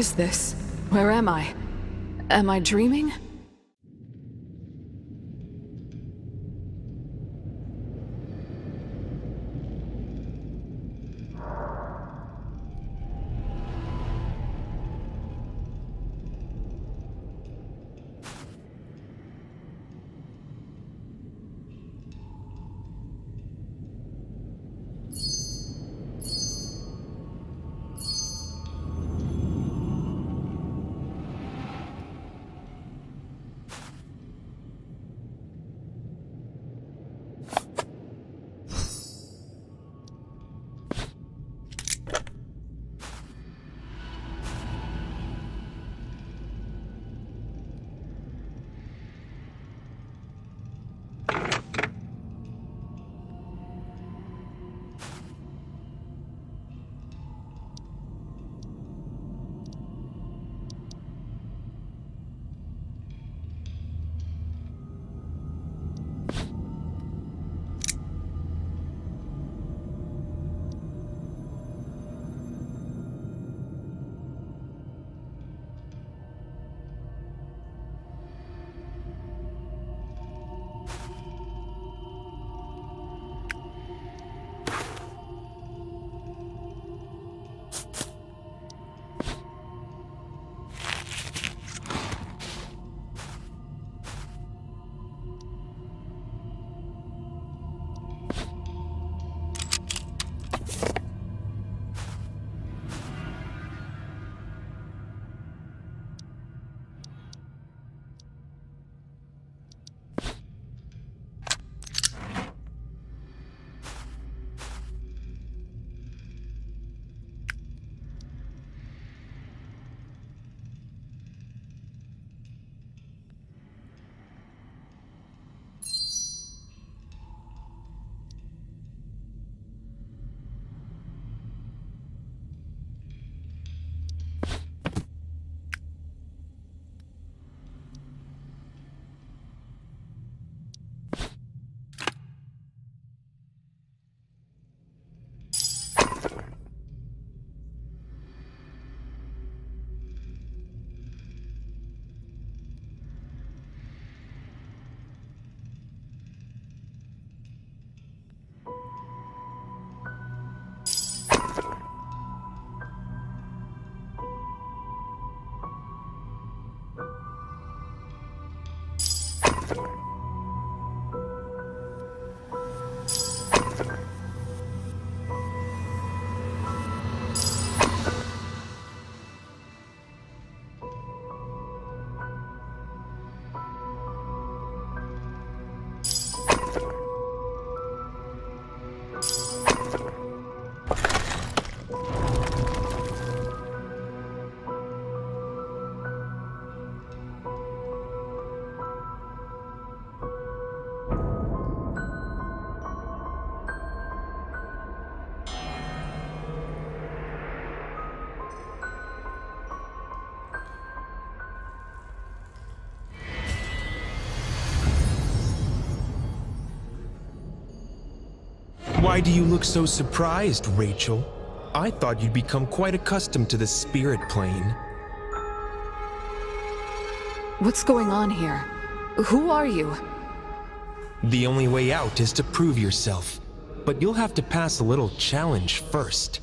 Is this? Where am I? Am I dreaming? Why do you look so surprised, Rachel? I thought you'd become quite accustomed to the spirit plane. What's going on here? Who are you? The only way out is to prove yourself. But you'll have to pass a little challenge first.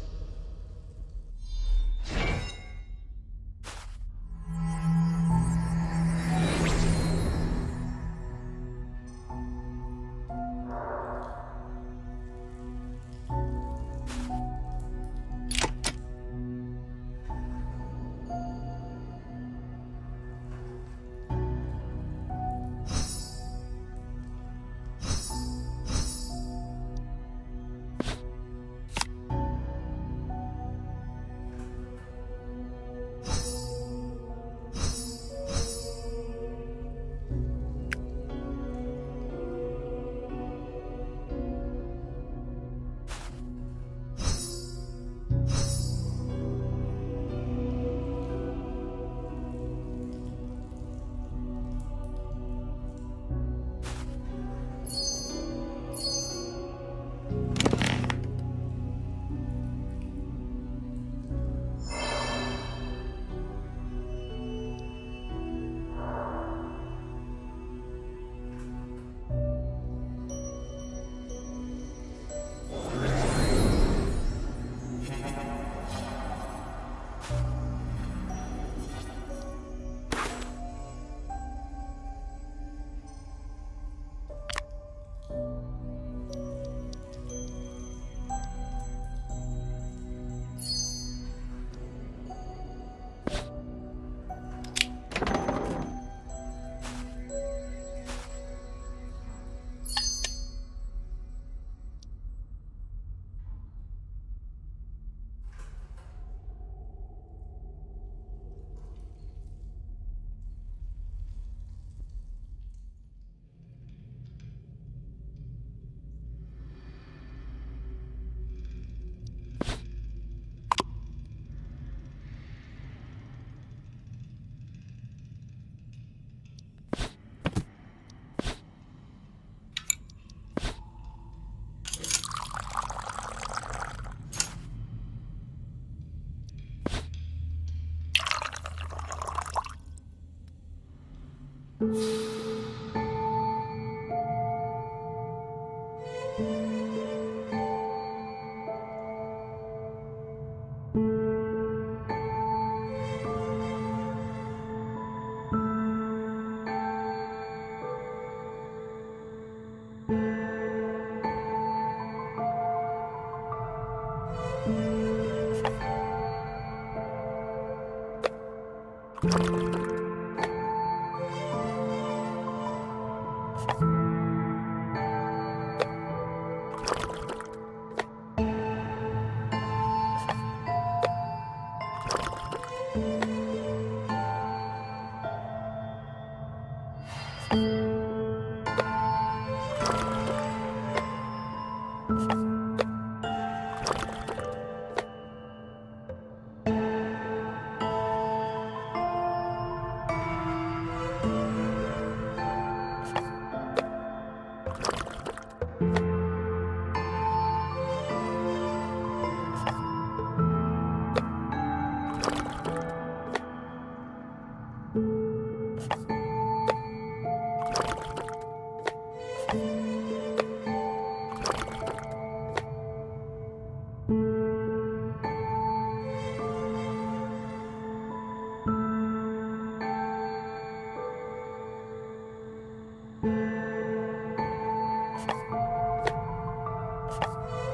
you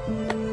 嗯。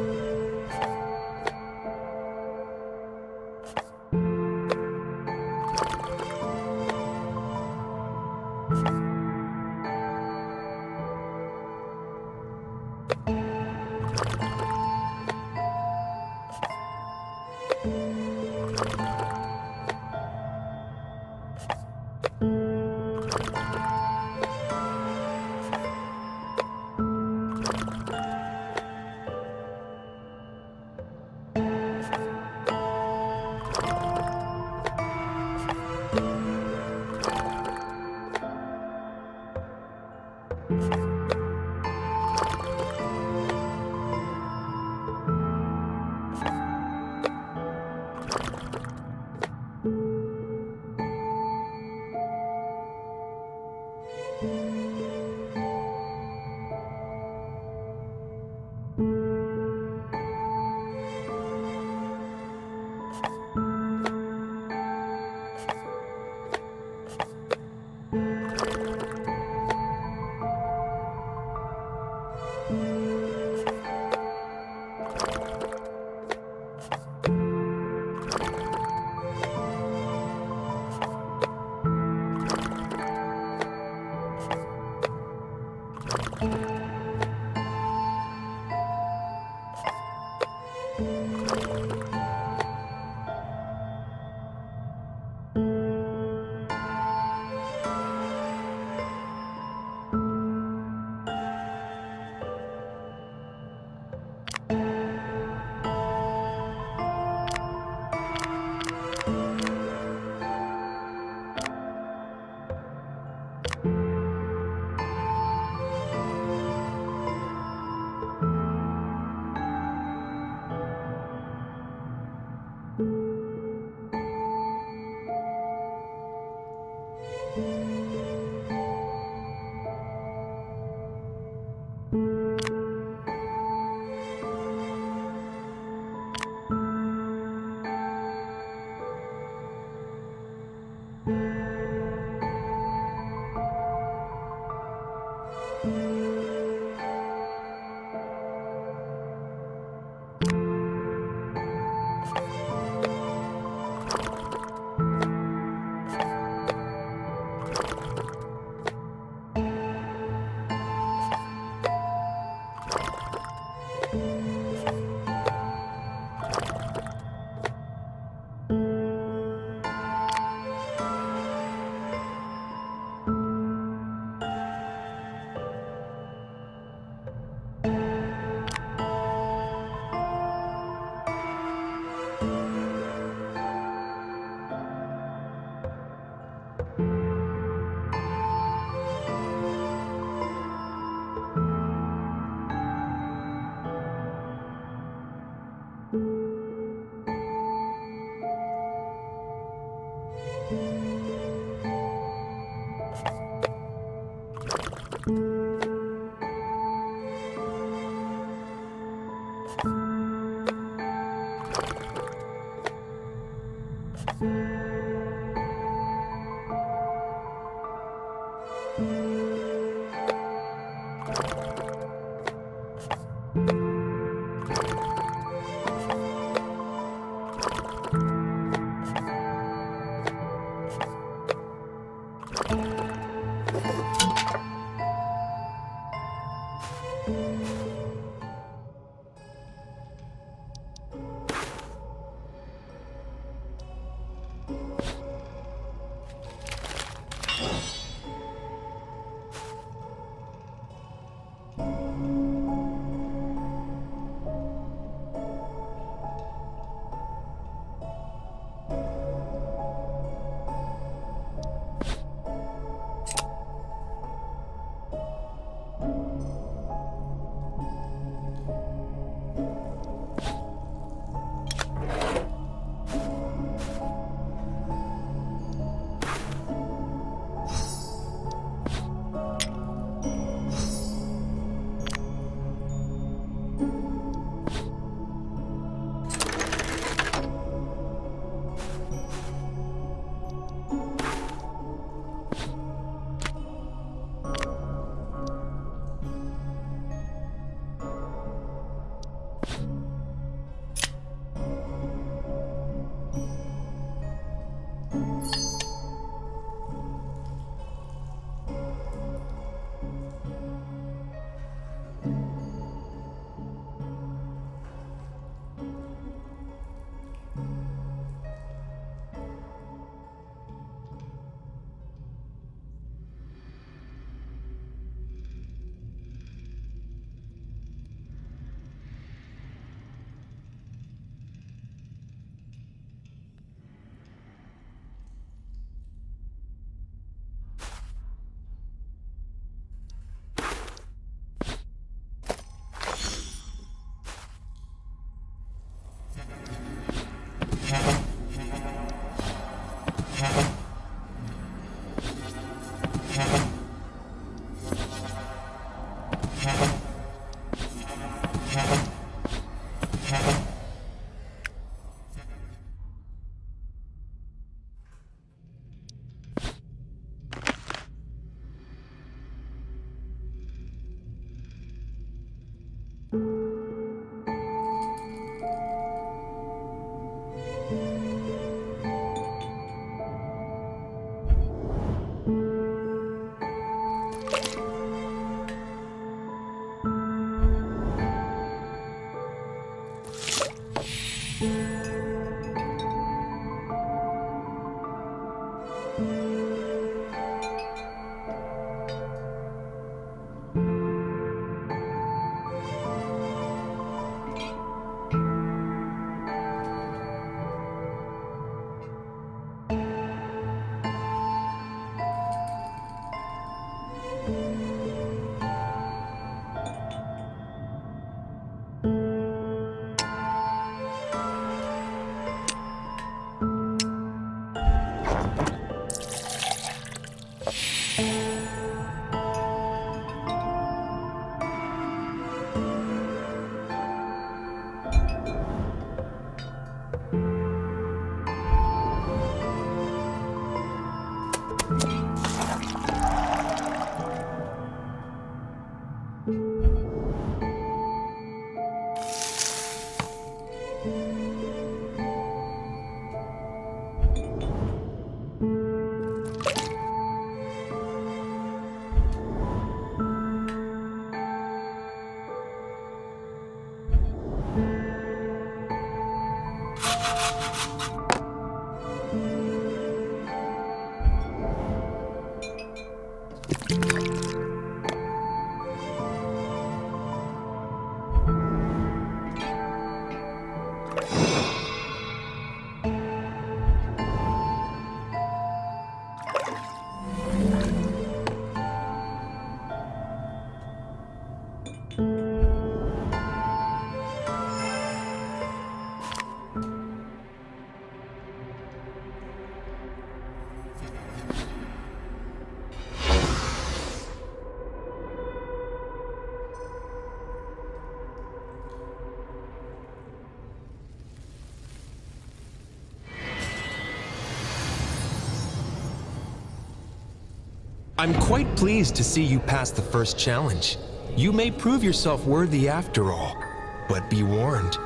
I'm quite pleased to see you pass the first challenge. You may prove yourself worthy after all, but be warned,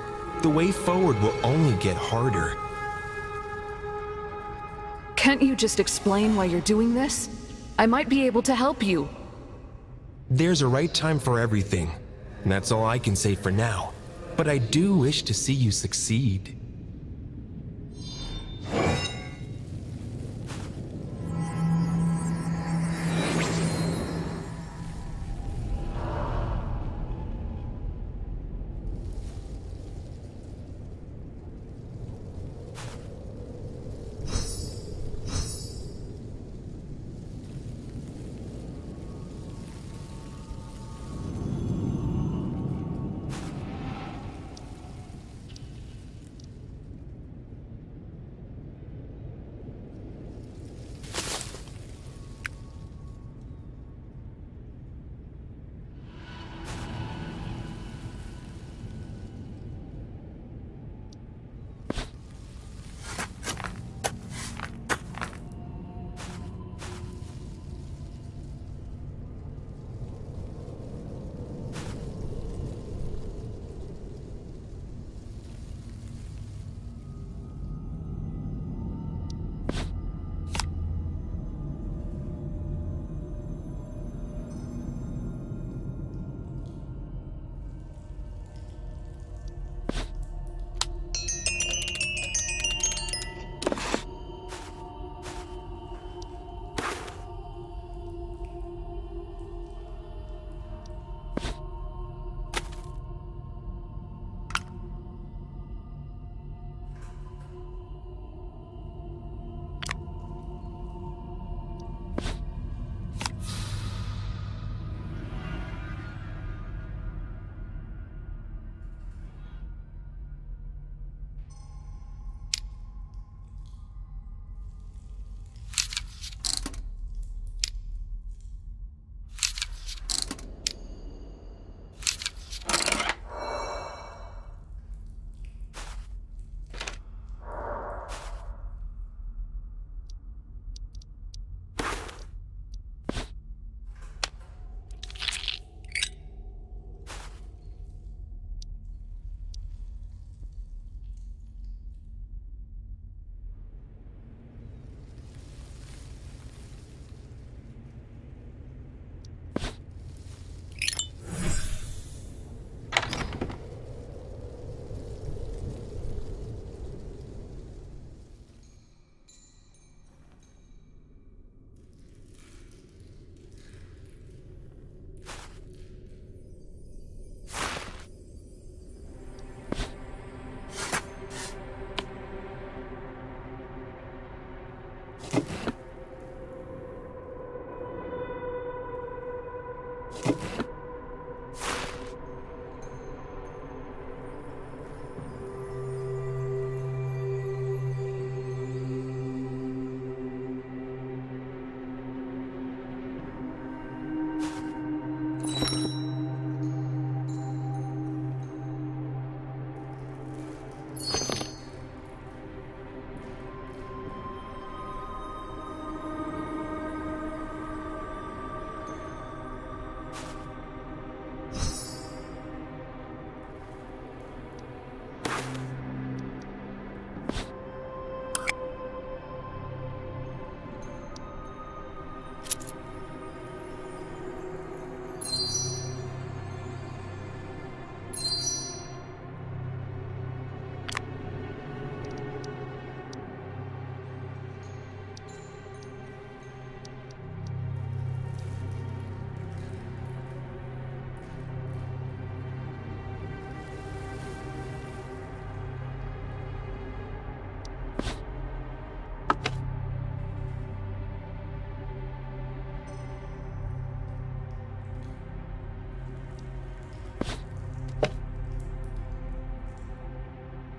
the way forward will only get harder. Can't you just explain why you're doing this? I might be able to help you. There's a right time for everything. That's all I can say for now. But I do wish to see you succeed.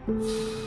了。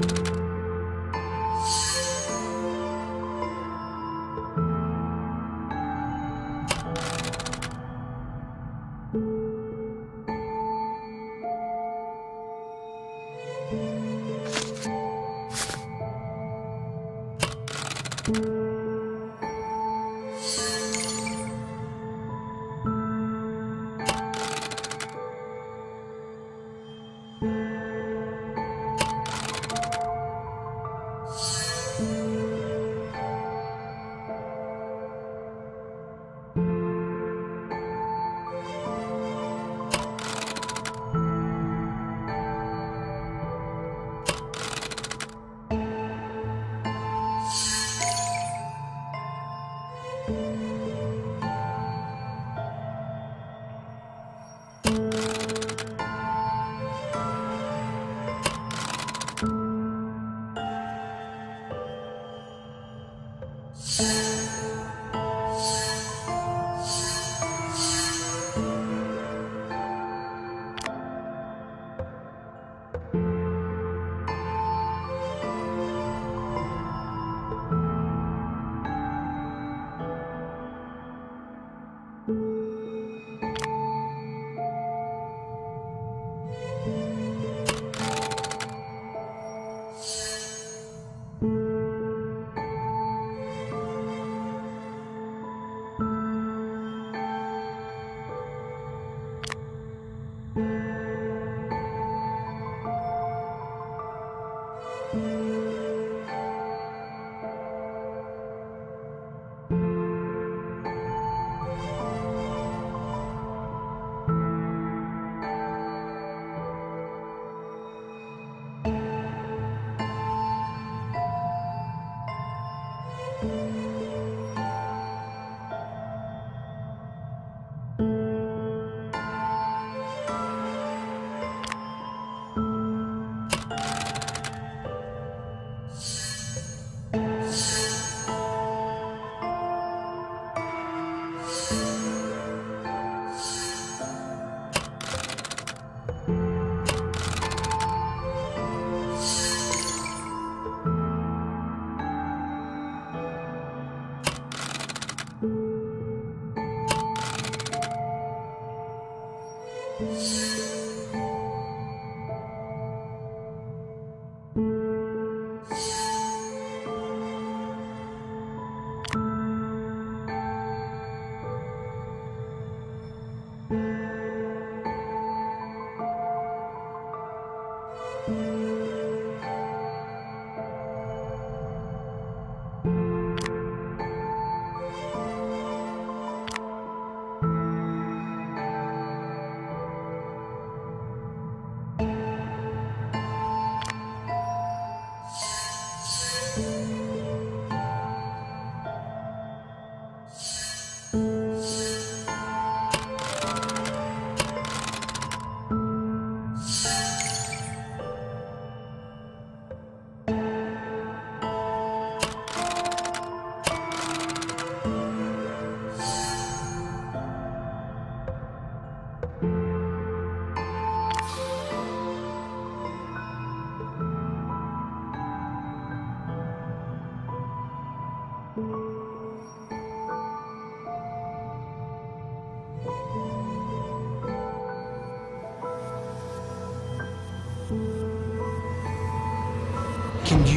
Can you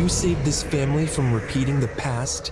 save this family from repeating the past?